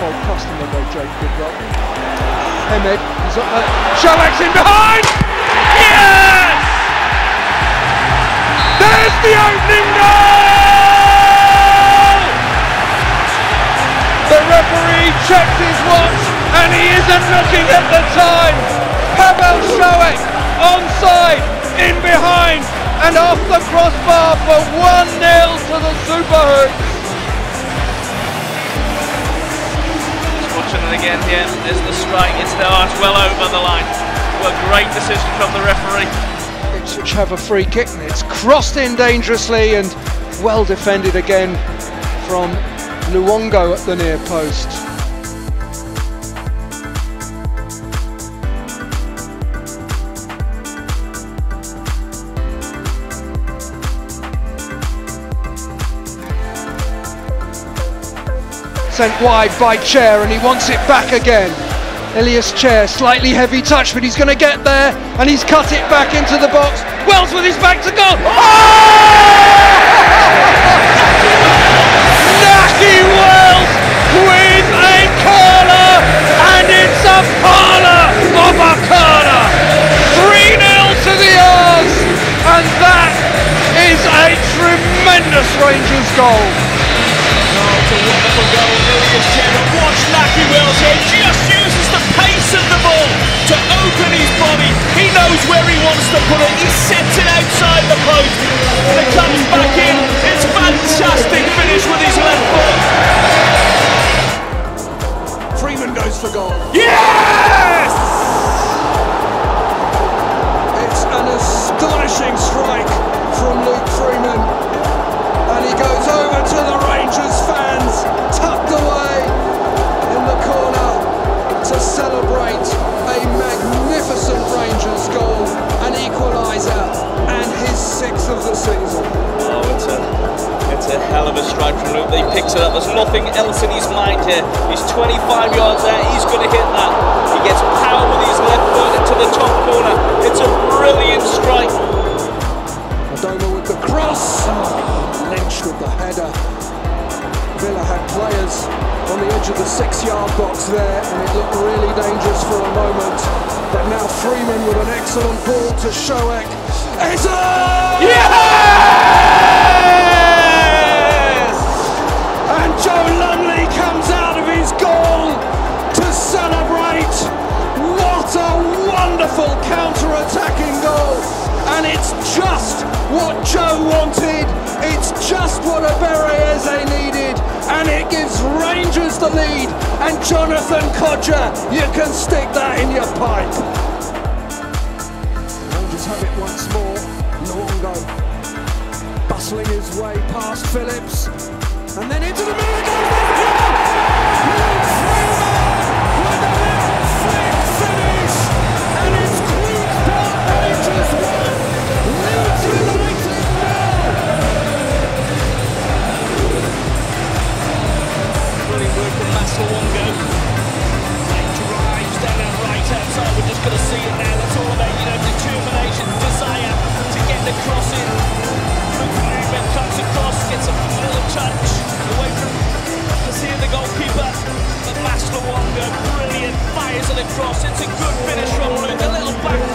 Old customer though, Jake Goodrow. Hemed, he's up there. Wszolek's in behind! Yes! There's the opening goal! The referee checked his watch and he isn't looking at the time. Pawel Wszolek onside, in behind and off the crossbar for 1-0 to the Super Hoops. Here. There's the strike. It's. Oh, well over the line. What a great decision from the referee. Ipswich have a free kick and it's crossed in dangerously and well defended again from Luongo at the near post. Sent wide by Chair and he wants it back again. Ilias Chair, slightly heavy touch, but he's going to get there, and he's cut it back into the box. Wells with his back to goal. Oh! Nahki Wells with a curler, and it's a parlour of a curler. 3 0 to the R's, and that is a tremendous Rangers goal. It's a wonderful goal, Ilias Jenner. Watch Nahki Wells here, just uses the pace of the ball to open his body. He knows where he wants to put it. He sets it outside the post, a magnificent Rangers goal, an equaliser, and his sixth of the season. Oh, it's a, it's a hell of a strike from Luke. He picks it up. There's nothing else in his mind here. He's 25 yards there. He's going to hit that. He gets power with his left foot into the top corner. It's a brilliant strike. Adomah with the cross. Oh, Lynch with the header. Villa had players the edge of the six-yard box there, and it looked really dangerous for a moment. But now Freeman with an excellent ball to Wszolek. It's a Yes! And Joe Lumley comes out of his goal to celebrate. What a wonderful counter-attacking goal. And it's just what Joe wanted. It's And it gives Rangers the lead. And Jonathan Codger, you can stick that in your pipe. Rangers have it once more. Luongo bustling his way past Phillips. And then into the middle. a good finish from Rooney. A little back